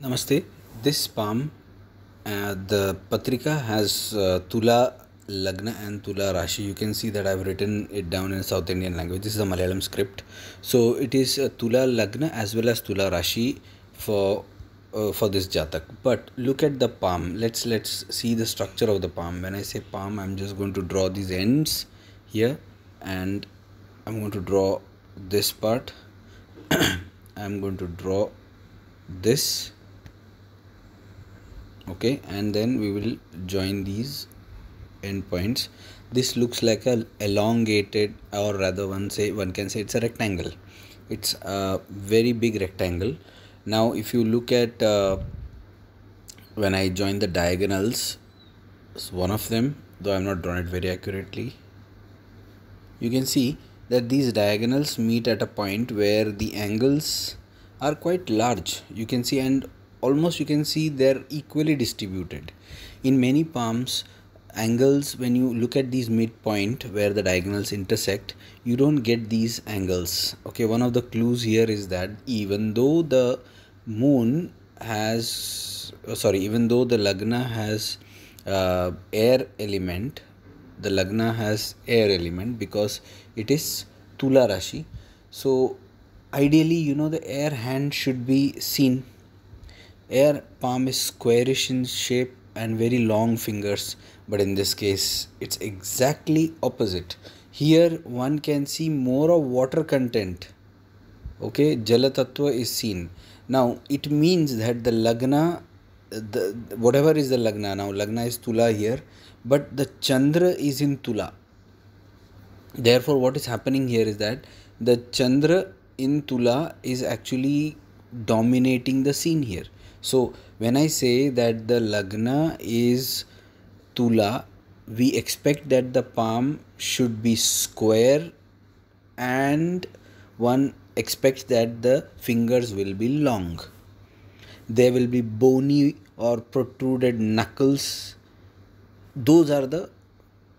Namaste. This palm, uh, the Patrika has uh, Tula Lagna and Tula Rashi. You can see that I've written it down in South Indian language. This is a Malayalam script. So it is uh, Tula Lagna as well as Tula Rashi for uh, for this Jatak. But look at the palm. Let's let's see the structure of the palm. When I say palm, I'm just going to draw these ends here, and I'm going to draw this part. I'm going to draw this okay and then we will join these endpoints. This looks like a elongated or rather one say one can say it's a rectangle. It's a very big rectangle. Now if you look at uh, when i join the diagonals one of them though i'm not drawn it very accurately you can see that these diagonals meet at a point where the angles are quite large. You can see and almost you can see they're equally distributed. In many palms angles when you look at these midpoint where the diagonals intersect you don't get these angles. Okay one of the clues here is that even though the moon has oh, sorry even though the lagna has uh, air element the lagna has air element because it is tula rashi. So ideally you know the air hand should be seen air palm is squarish in shape and very long fingers but in this case it's exactly opposite. Here one can see more of water content. Okay jala tattva is seen. Now it means that the lagna the whatever is the lagna now lagna is tula here but the chandra is in tula. Therefore what is happening here is that the chandra in tula is actually dominating the scene here so when I say that the lagna is tula, we expect that the palm should be square and one expects that the fingers will be long. There will be bony or protruded knuckles. Those are the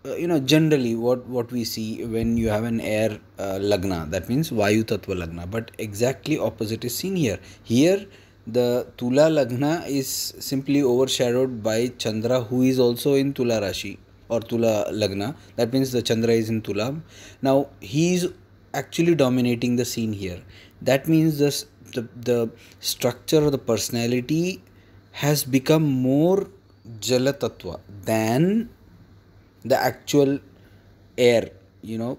uh, you know generally what what we see when you have an air uh, lagna that means vayu tattva lagna but exactly opposite is seen here here the Tula Lagna is simply overshadowed by Chandra, who is also in Tula Rashi or Tula Lagna. That means the Chandra is in Tula. Now he is actually dominating the scene here. That means the, the, the structure of the personality has become more Jala Tattva than the actual air, you know,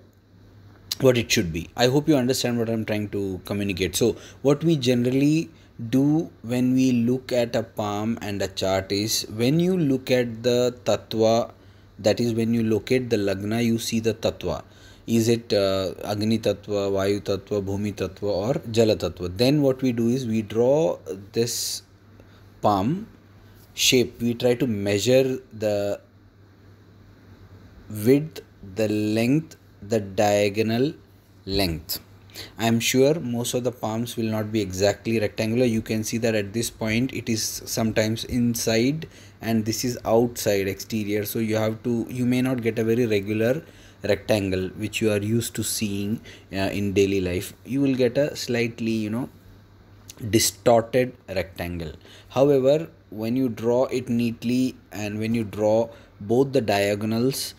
what it should be. I hope you understand what I'm trying to communicate. So, what we generally do when we look at a palm and a chart is when you look at the tattva that is when you locate the lagna you see the tattva is it uh, agni tattva vayu tattva bhumi tattva or jala tattva then what we do is we draw this palm shape we try to measure the width the length the diagonal length I am sure most of the palms will not be exactly rectangular. You can see that at this point it is sometimes inside and this is outside exterior. So you have to, you may not get a very regular rectangle which you are used to seeing uh, in daily life. You will get a slightly, you know, distorted rectangle. However, when you draw it neatly and when you draw both the diagonals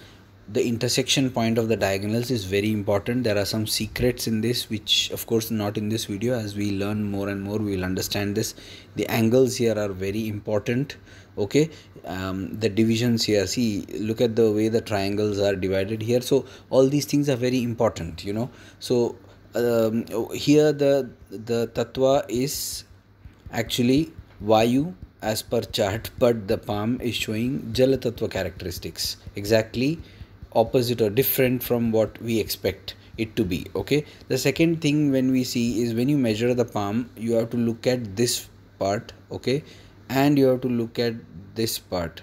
the intersection point of the diagonals is very important. There are some secrets in this which of course not in this video. As we learn more and more we will understand this. The angles here are very important okay? Um, the divisions here see look at the way the triangles are divided here. So all these things are very important you know? So um, here the the tattva is actually vayu as per chart but the palm is showing jala tattva characteristics. Exactly opposite or different from what we expect it to be okay? The second thing when we see is when you measure the palm you have to look at this part okay? And you have to look at this part.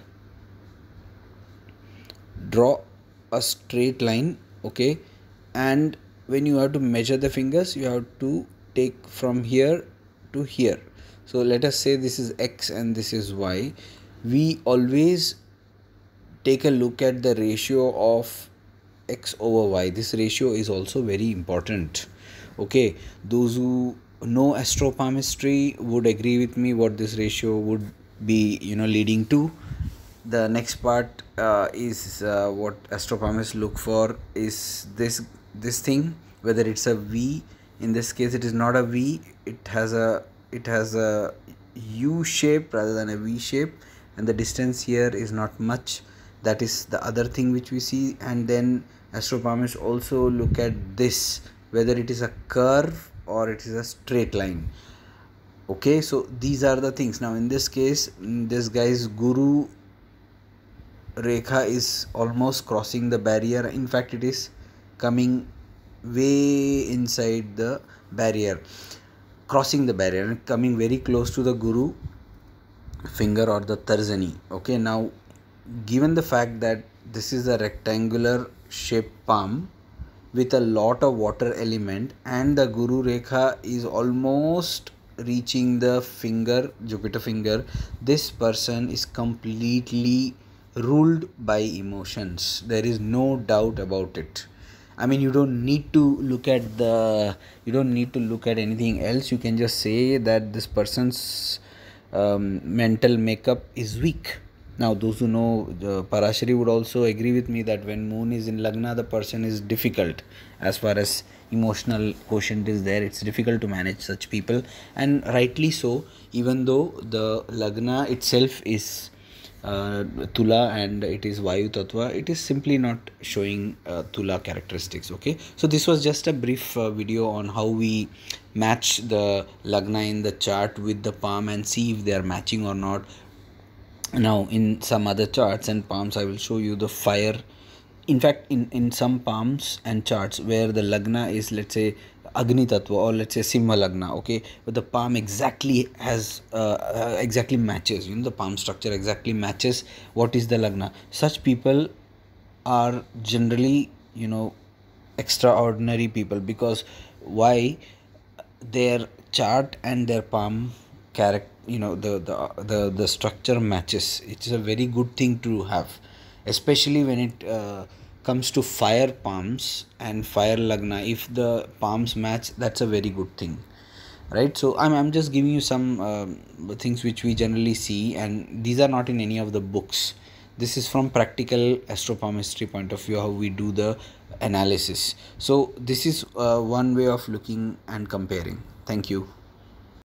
Draw a straight line okay? And when you have to measure the fingers you have to take from here to here. So let us say this is x and this is y. We always take a look at the ratio of x over y. This ratio is also very important. Okay? Those who know astropalmistry would agree with me what this ratio would be you know leading to. The next part uh, is uh, what astropalmists look for is this this thing whether it's a v. In this case it is not a v. It has a it has a u shape rather than a v shape and the distance here is not much that is the other thing which we see. And then astropalmists also look at this whether it is a curve or it is a straight line. Okay so these are the things. Now in this case mm, this guy's guru rekha is almost crossing the barrier. In fact it is coming way inside the barrier crossing the barrier and coming very close to the guru finger or the tarzani. Okay now given the fact that this is a rectangular shaped palm with a lot of water element and the guru rekha is almost reaching the finger jupiter finger this person is completely ruled by emotions. There is no doubt about it. I mean you don't need to look at the you don't need to look at anything else. You can just say that this person's um, mental makeup is weak now those who know the parashari would also agree with me that when moon is in lagna the person is difficult as far as emotional quotient is there it's difficult to manage such people and rightly so even though the lagna itself is uh, Tula and it is Vayu Tattva, it is simply not showing uh, Tula characteristics. Okay, so this was just a brief uh, video on how we match the Lagna in the chart with the palm and see if they are matching or not. Now, in some other charts and palms, I will show you the fire. In fact, in, in some palms and charts where the Lagna is, let's say, Agni Tattva or let's say Simha Lagna, okay, but the palm exactly has uh, uh, exactly matches, you know, the palm structure exactly matches what is the Lagna. Such people are generally, you know, extraordinary people because why their chart and their palm character, you know, the, the the the structure matches. It's a very good thing to have, especially when it. Uh, comes to fire palms and fire lagna. If the palms match that's a very good thing right? So i'm, I'm just giving you some uh, things which we generally see and these are not in any of the books. This is from practical astropalmistry point of view how we do the analysis. So this is uh, one way of looking and comparing. Thank you